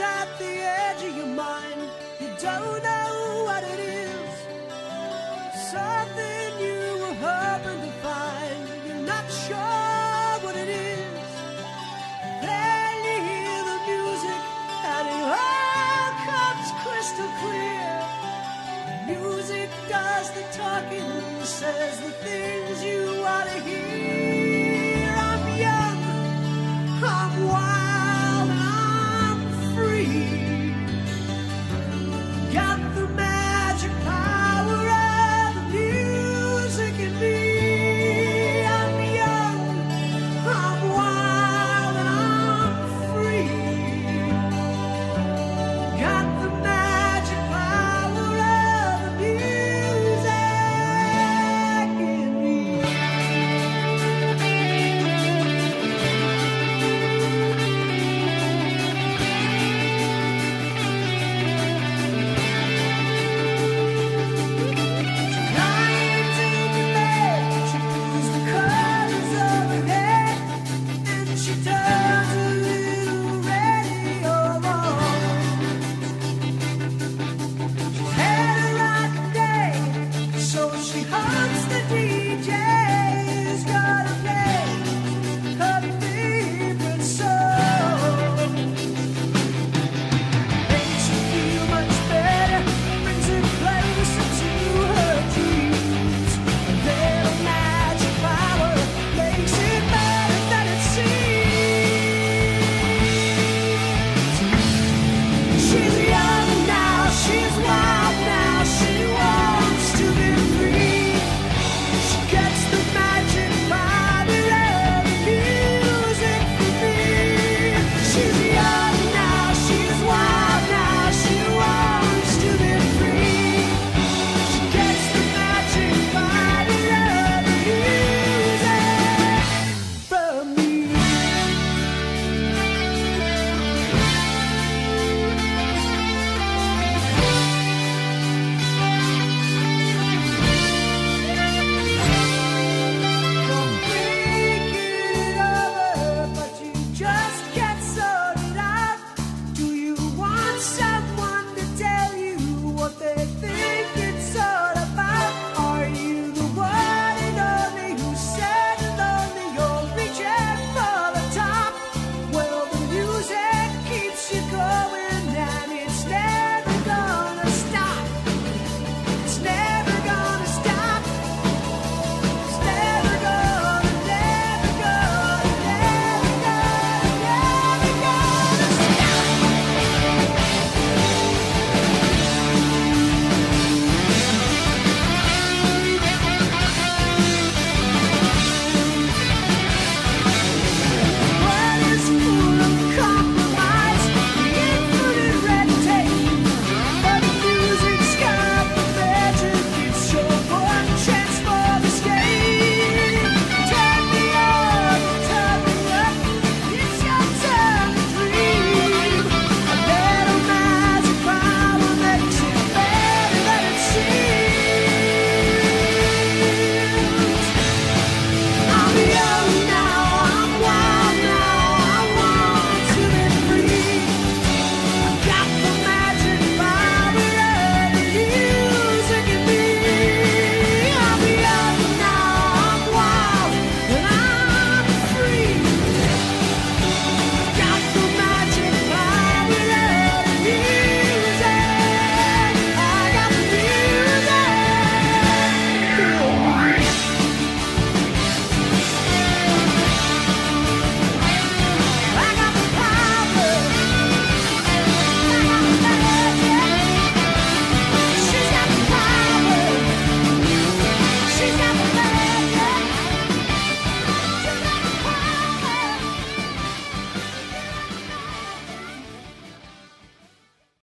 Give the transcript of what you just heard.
at the edge of your mind. You don't know what it is. Something you were hoping to find. You're not sure what it is. Then you hear the music and it all comes crystal clear. Music does the talking, says the things you ought to hear.